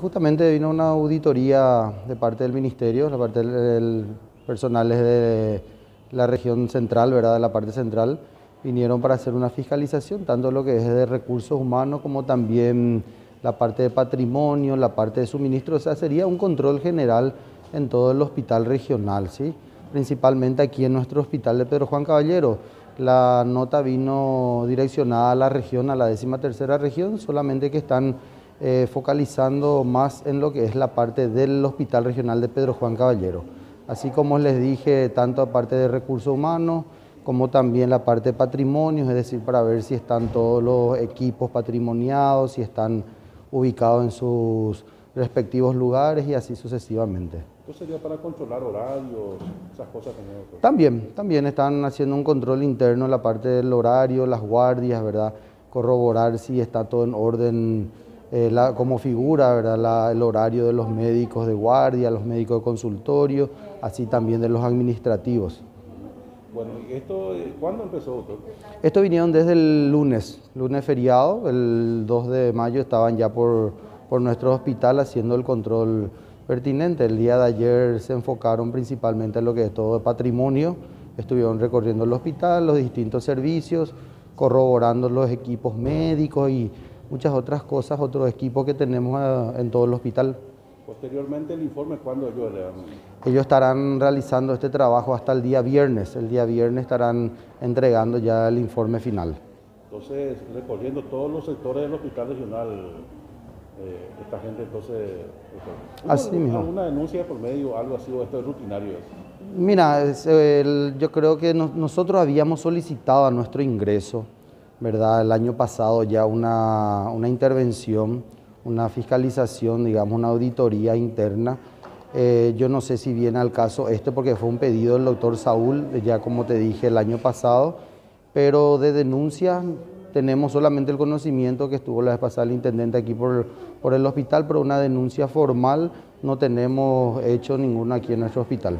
Justamente vino una auditoría de parte del ministerio, la parte del personal de la región central, ¿verdad? de la parte central, vinieron para hacer una fiscalización, tanto lo que es de recursos humanos como también la parte de patrimonio, la parte de suministro, o sea, sería un control general en todo el hospital regional, ¿sí? principalmente aquí en nuestro hospital de Pedro Juan Caballero. La nota vino direccionada a la región, a la décima tercera región, solamente que están eh, focalizando más en lo que es la parte del Hospital Regional de Pedro Juan Caballero. Así como les dije, tanto la parte de recursos humanos como también la parte de patrimonio, es decir, para ver si están todos los equipos patrimoniados, si están ubicados en sus respectivos lugares y así sucesivamente. ¿Esto sería para controlar horarios, esas cosas también? También, también están haciendo un control interno en la parte del horario, las guardias, ¿verdad? Corroborar si está todo en orden eh, como figura ¿verdad? el horario de los médicos de guardia, los médicos de consultorio, así también de los administrativos. Bueno, ¿y esto eh, cuándo empezó, doctor? Esto vinieron desde el lunes, lunes feriado, el 2 de mayo estaban ya por, por nuestro hospital haciendo el control pertinente. El día de ayer se enfocaron principalmente en lo que es todo patrimonio, estuvieron recorriendo el hospital, los distintos servicios, corroborando los equipos médicos y muchas otras cosas, otros equipos que tenemos eh, en todo el hospital. Posteriormente el informe, ¿cuándo ellos le Ellos estarán realizando este trabajo hasta el día viernes. El día viernes estarán entregando ya el informe final. Entonces, recorriendo todos los sectores del hospital regional, eh, esta gente entonces... Así mismo. ¿Alguna denuncia por medio, algo así, o esto es rutinario? Mira, yo creo que nosotros habíamos solicitado a nuestro ingreso ¿verdad? El año pasado ya una, intervención, una fiscalización, digamos, una auditoría interna. Eh, yo no sé si viene al caso este porque fue un pedido del doctor Saúl, ya como te dije el año pasado, pero de denuncia tenemos solamente el conocimiento que estuvo la vez pasada el intendente aquí por, por el hospital, pero una denuncia formal no tenemos hecho ninguna aquí en nuestro hospital.